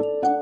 you